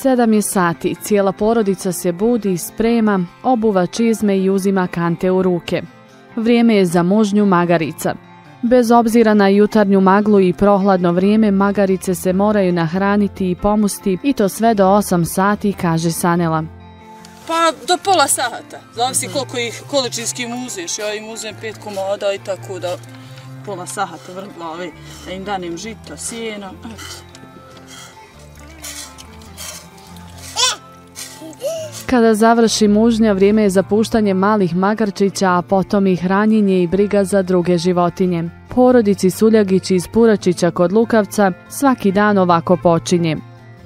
Sedam je sati, cijela porodica se budi, sprema, obuva čizme i uzima kante u ruke. Vrijeme je za mužnju magarica. Bez obzira na jutarnju maglu i prohladno vrijeme, magarice se moraju nahraniti i pomusti i to sve do 8 sati, kaže Sanela. Pa do pola sata, zavisi koliko ih količinski muziš, ja im uzem pet komada i tako da pola sata vrglavi, ovaj, da im danem žito, sjeno, eto. Kada završi mužnja, vrijeme je za puštanje malih magarčića, a potom i hranjenje i briga za druge životinje. Porodici Suljagići iz Puračića kod Lukavca svaki dan ovako počinje.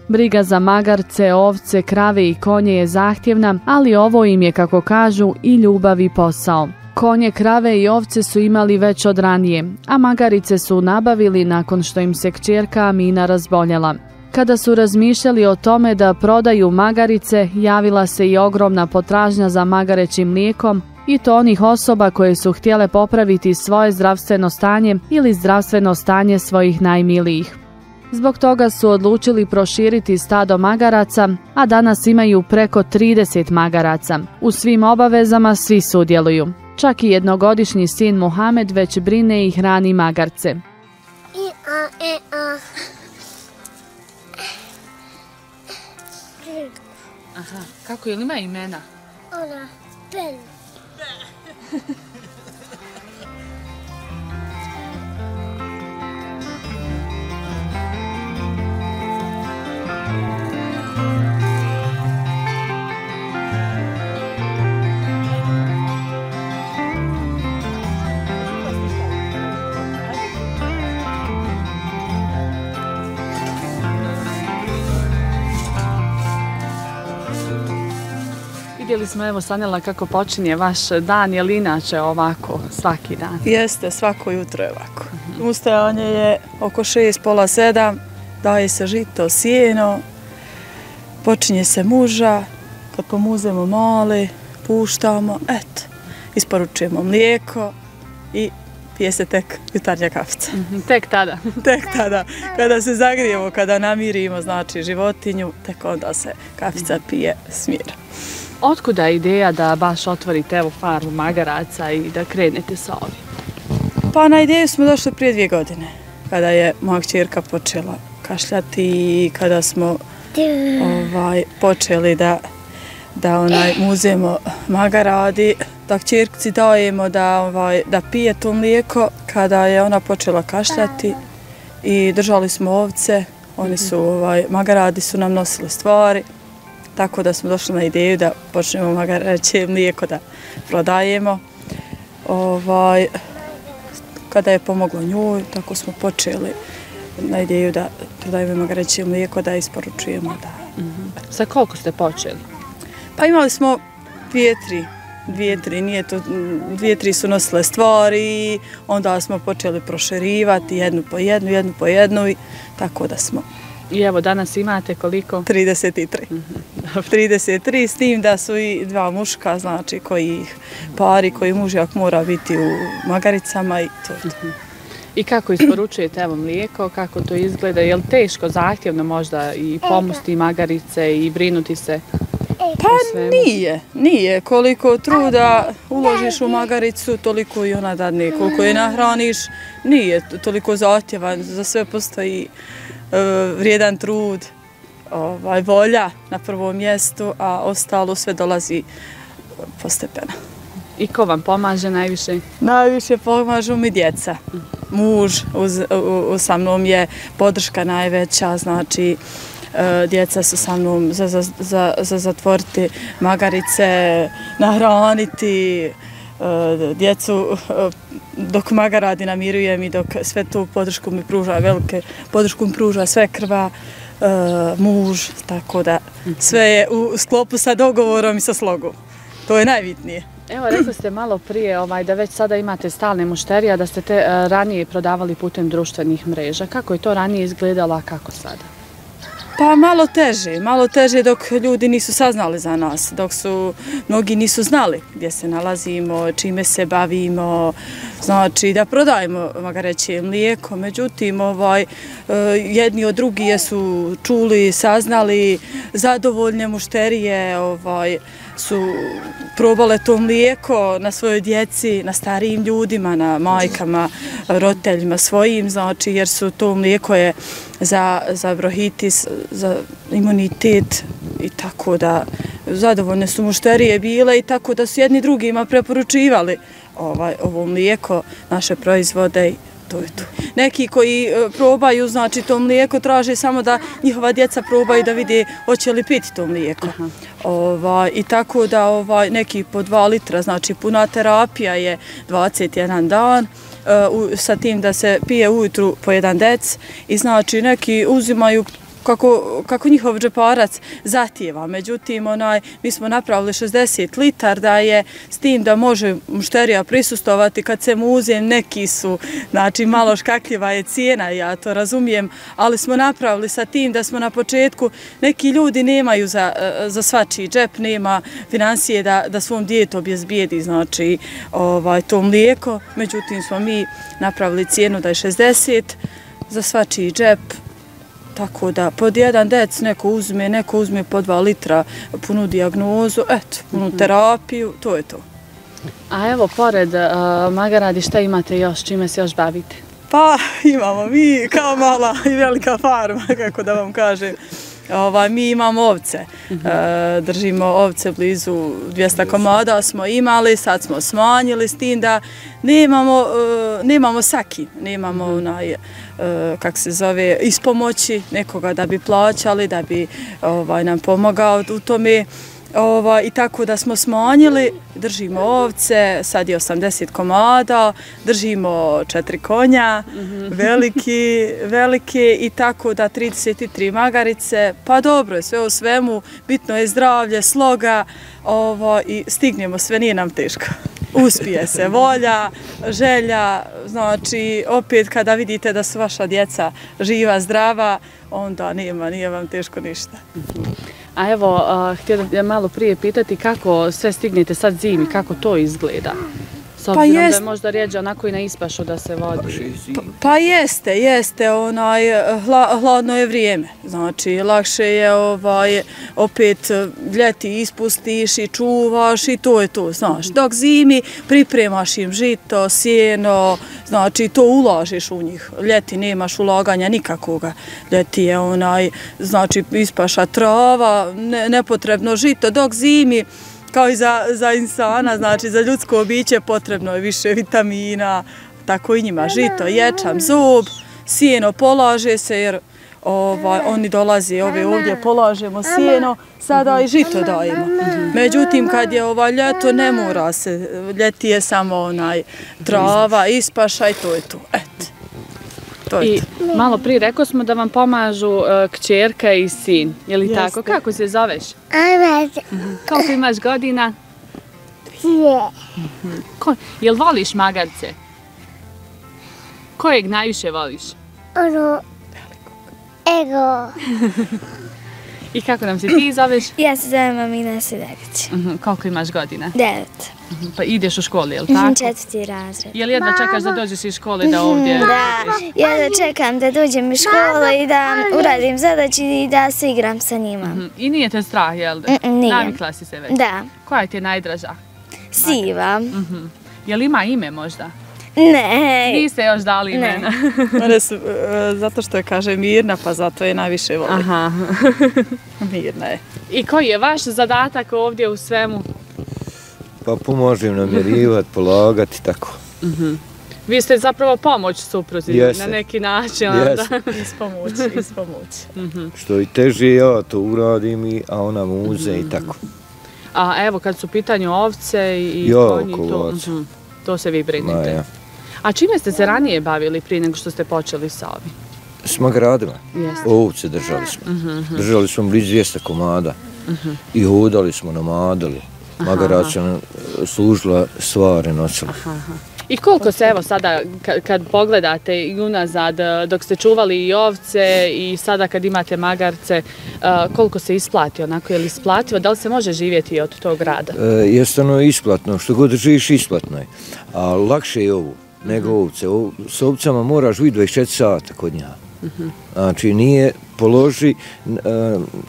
Briga za magarce, ovce, krave i konje je zahtjevna, ali ovo im je, kako kažu, i ljubav i posao. Konje, krave i ovce su imali već od ranije, a magarice su nabavili nakon što im se kćerka Amina razboljela. Kada su razmišljali o tome da prodaju magarice, javila se i ogromna potražnja za magarećim mlijekom i to onih osoba koje su htjele popraviti svoje zdravstveno stanje ili zdravstveno stanje svojih najmilijih. Zbog toga su odlučili proširiti stado magaraca, a danas imaju preko 30 magaraca. U svim obavezama svi sudjeluju. Čak i jednogodišnji sin Muhamed već brine i hrani magarce. I a, e, a. Aha, kako je li ima imena? Ona, Ben. Vidjeli smo evo Sanjela kako počinje vaš dan, je li inače ovako svaki dan? Jeste, svako jutro je ovako. Ustajanje je oko šest, pola sedam, daje se žito, sjeno, počinje se muža, kad pomuzemo mali, puštamo, eto, isporučujemo mlijeko i pije se tek jutarnja kafica. Mm -hmm, tek tada? tek tada. Kada se zagrijemo, kada namirimo, znači životinju, tek onda se kafica pije smira. Otkuda je ideja da baš otvorite evo farmu magaraca i da krenete sa ovim? Pa na ideju smo došli prije dvije godine, kada je moja čirka počela kašljati i kada smo ovaj, počeli da, da onaj muzemo magaradi, da čirkci dajemo da, ovaj, da pije to mlijeko, kada je ona počela kašljati i držali smo ovce, oni su, ovaj, magaradi su nam nosili stvari, tako da smo došli na ideju da počnemo magareće mlijeko da prodajemo. Ovaj, kada je pomoglo njoj, tako smo počeli na ideju da prodajemo magareće mlijeko da isporučujemo. Da. Mm -hmm. Sa koliko ste počeli? Pa imali smo dvije, tri. Dvije, tri, nije to, dvije, tri su nosile stvari, onda smo počeli proširivati jednu po jednu, jednu po jednu i tako da smo I evo, danas imate koliko? 33. Mm -hmm. 33, s tim da su i dva muška, znači, koji pari, koji mužjak mora biti u magaricama i to. Mm -hmm. I kako isporučujete evo mlijeko, kako to izgleda? Je li teško, zahtjevno možda i pomusti magarice i brinuti se? Pa nije, nije. Koliko truda uložiš u magaricu, toliko i ona dadne. Koliko je nahraniš, nije toliko zahtjevan. Za sve postoji vrijedan trud, ovaj, volja na prvom mjestu, a ostalo sve dolazi postepeno. I ko vam pomaže najviše? Najviše pomažu mi djeca. Muž uz, u, sa mnom je podrška najveća, znači e, djeca su sa mnom za, za, za, za zatvoriti magarice, nahraniti, E, djecu e, dok maga radi namirujem i dok sve tu podršku mi pruža velike podršku mi pruža sve krva e, muž tako da sve je u sklopu sa dogovorom i sa slogom to je najbitnije Evo, rekli ste malo prije ovaj, da već sada imate stalne mušterije, da ste te e, ranije prodavali putem društvenih mreža. Kako je to ranije izgledalo, a kako sada? Pa malo teže, malo teže dok ljudi nisu saznali za nas, dok su mnogi nisu znali gdje se nalazimo, čime se bavimo, znači da prodajemo magareće mlijeko, međutim ovaj, eh, jedni od drugi su čuli, saznali, zadovoljne mušterije ovaj, su probale to mlijeko na svojoj djeci, na starijim ljudima, na majkama, roditeljima svojim, znači jer su to mlijeko je za, za brohitis, za imunitet i tako da zadovoljne su mušterije bile i tako da su jedni drugima preporučivali ovaj, ovo mlijeko, naše proizvode i to je to. Neki koji e, probaju, znači to mlijeko traže samo da njihova djeca probaju da vide hoće li piti to mlijeko. Ovaj, I tako da ovaj, neki po dva litra, znači puna terapija je 21 dan, uh, sa tim da se pije ujutru po jedan dec i znači neki uzimaju kako, kako njihov džeparac zatijeva. Međutim, onaj, mi smo napravili 60 litar da je s tim da može mušterija prisustovati kad se muze. Neki su, znači malo škakljiva je cijena, ja to razumijem, ali smo napravili sa tim da smo na početku, neki ljudi nemaju za, za svačiji džep, nema financije da, da svom djetu objezbijedi, znači ovaj, to mlijeko, međutim smo mi napravili cijenu da je 60 za svačiji džep, Tako da pod jedan dec neko uzme, neko uzme po dva litra punu diagnozu, eto, punu mhm. terapiju, to je to. A evo, pored uh, Magaradi, šta imate još, čime se još bavite? Pa imamo mi kao mala i velika farma, kako da vam kažem. Ovaj, mi imamo ovce, mhm. e, držimo ovce blizu 200 komada smo imali, sad smo smanjili s tim da nemamo, e, nemamo saki, nemamo mhm. onaj, e, kak se zove, ispomoći nekoga da bi plaćali, da bi ovaj, nam pomogao u tome. Ova, I tako da smo smanjili, držimo ovce, sad je 80 komada, držimo četiri konja, mhm. veliki, velike i tako da 33 magarice. Pa dobro je, sve u svemu, bitno je zdravlje, sloga ovo, i stignemo sve, nije nam teško. Uspije se volja, želja, znači opet kada vidite da su vaša djeca živa, zdrava, onda nema, nije vam teško ništa. A evo, uh, htio da malo prije pitati kako sve stignete sad zimi, kako to izgleda? S pa obzirom jest... da je možda rijeđe onako i na ispašu da se vodi. Pa, pa jeste, jeste, onaj, hla, hladno je vrijeme. Znači, lakše je ovaj, opet ljeti ispustiš i čuvaš i to je to, znaš. Dok zimi pripremaš im žito, sjeno, znači to ulažiš u njih. Ljeti nemaš ulaganja nikakoga. Ljeti je onaj, znači ispaša trava, ne, nepotrebno žito, dok zimi kao i za, za insana, znači za ljudsko biće potrebno je više vitamina, tako i njima žito, ječam, zub, sjeno polaže se jer ovaj, oni dolaze ove ovdje, polažemo sjeno, sada i žito dajemo. Međutim, kad je ovaj ljeto, ne mora se, ljeti je samo onaj trava, ispaša i to je to. To I malo prije rekao smo da vam pomažu uh, kćerka i sin. Je li tako? Kako se zoveš? Amet. Koliko imaš godina? Dvije. Ko, jel voliš magarce? Kojeg najviše voliš? Ono, ego. I kako nam se ti zoveš? Ja se zovem Amina Sidević. Uh -huh. Koliko imaš godina? Devet. Uh -huh. Pa ideš u školu, je li tako? Četvrti razred. Je li jedva čekaš da dođeš iz škole da ovdje... Da, jedva čekam da dođem iz škole i da uradim zadaći i da se igram sa njima. Uh -huh. I nije te strah, jel da? Mm, nije. Navikla si se već? Da. Koja ti je najdraža? Siva. Uh -huh. Je li ima ime možda? Ne. Niste još dali imena. One su, uh, zato što je kaže Mirna, pa zato je najviše voli. Aha. Mirna je. I koji je vaš zadatak ovdje u svemu? Pa pomožem namjerivati, polagati, tako. Uh mhm. -huh. Vi ste zapravo pomoć supruzi yes. na neki način. Yes. Da? Ispomoć, ispomoć. Uh mhm. -huh. Što i teže ja to uradim, i, a ona muze uh -huh. i tako. A evo, kad su pitanju ovce i jo, konji, to, uh -huh. to se vi brinete. Ma, ja. A čime ste se ranije bavili prije nego što ste počeli sa ovim? Smo gradili. Ovce držali smo. Uh -huh. Držali smo blizu 200 komada. Uh -huh. I hodali smo, namadali. Magaracija nam služila stvari nosila. I koliko se, evo sada, kad pogledate i unazad, dok ste čuvali i ovce i sada kad imate magarce, koliko se isplati onako, je li isplativo? Da li se može živjeti od tog rada? E, jeste ono isplatno, što god živiš isplatno je. A lakše je ovo nego ovce. S ovcama moraš biti 24 sata kod nja. Znači nije položi, e,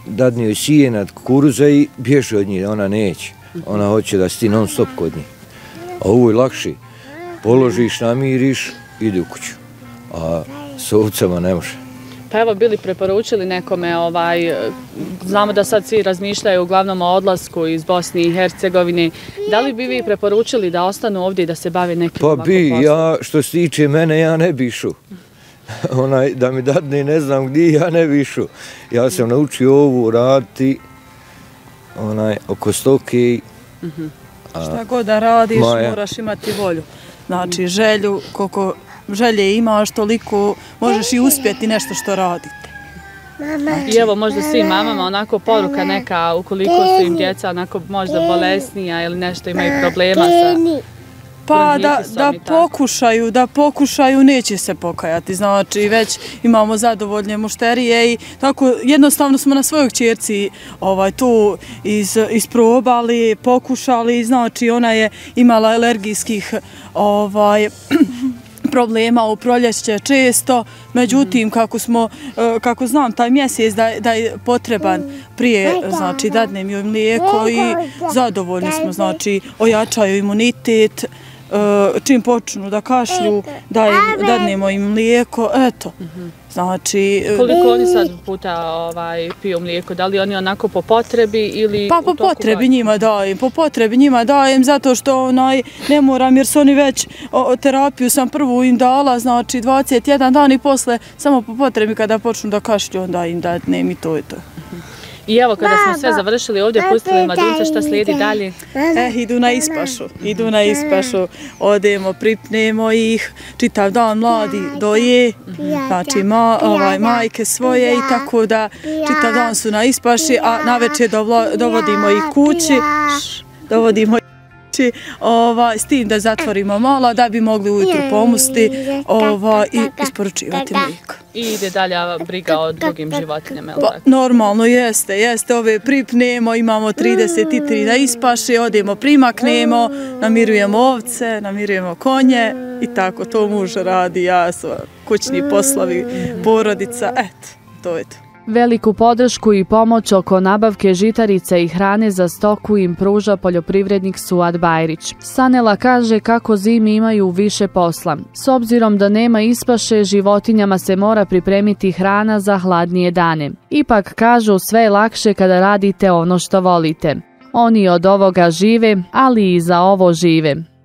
dadni joj sije nad kuruza i bježi od nje, ona neće. Ona hoće da sti non stop kod nje. A ovo je lakši. Položiš, namiriš, ide u kuću. A s ovcama ne može. Pa evo, bili preporučili nekome, ovaj, znamo da sad svi razmišljaju uglavnom o odlasku iz Bosne i Hercegovine. Da li bi vi preporučili da ostanu ovdje i da se bave nekim Pa bi, ja, što se tiče mene, ja ne bišu. Onaj, da mi dadne ne znam gdje, ja ne bišu. Ja sam naučio ovu raditi onaj, oko stoke. Šta god da radiš, moraš imati volju. Znači, želju, koliko želje imaš, toliko možeš i uspjeti nešto što radite. I evo možda svim mamama onako poruka neka ukoliko su im djeca onako možda bolesnija ili nešto imaju problema sa Pa da, da pokušaju, da pokušaju, neće se pokajati. Znači, već imamo zadovoljne mušterije i tako jednostavno smo na svojoj čerci ovaj, tu iz, isprobali, pokušali. Znači, ona je imala alergijskih ovaj, problema u proljeće često, međutim, kako smo, e, kako znam, taj mjesec da, da je potreban prije, znači, dadnem joj mlijeko i zadovoljni smo, znači, ojačaju imunitet, e, čim počnu da kašlju, da dadnemo im mlijeko, eto. Znači... E, Koliko oni sad puta ovaj, piju mlijeko? Da li oni onako po potrebi ili Pa po potrebi njima dajem, po potrebi njima dajem zato što onaj, ne moram jer su oni već o, terapiju sam prvu im dala, znači 21 dan i posle samo po potrebi kada počnu da kašlju onda im dadnem i to je to. I evo kada smo sve završili ovdje, pustili madunce, šta slijedi dalje? Eh, idu na ispašu, idu na ispašu, odemo, pripnemo ih, čitav dan mladi doje, znači ma, ovaj, majke svoje i tako da čitav dan su na ispaši, a na večer dovodimo ih kući, dovodimo ih kući, ovaj, s tim da zatvorimo malo da bi mogli ujutru pomusti ovaj, i isporučivati mlijeko. I ide dalje briga o drugim životinjama, pa, normalno, jeste, jeste, ove pripnemo, imamo 33 da ispaši, odemo, primaknemo, namirujemo ovce, namirujemo konje i tako to muž radi, ja su kućni poslovi, porodica, eto, to je to. Veliku podršku i pomoć oko nabavke žitarice i hrane za stoku im pruža poljoprivrednik Suad Bajrić. Sanela kaže kako zimi imaju više posla. S obzirom da nema ispaše, životinjama se mora pripremiti hrana za hladnije dane. Ipak kažu sve je lakše kada radite ono što volite. Oni od ovoga žive, ali i za ovo žive.